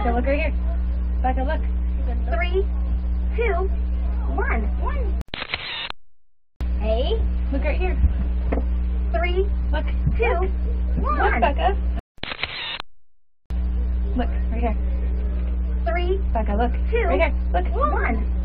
Becca, look right here. Becca, look. Three, two, one. One. Hey, Look right here. three, Look. two, Look, one. Becca. Look, right here. Three, Becca, look. two, Right here. Look. one.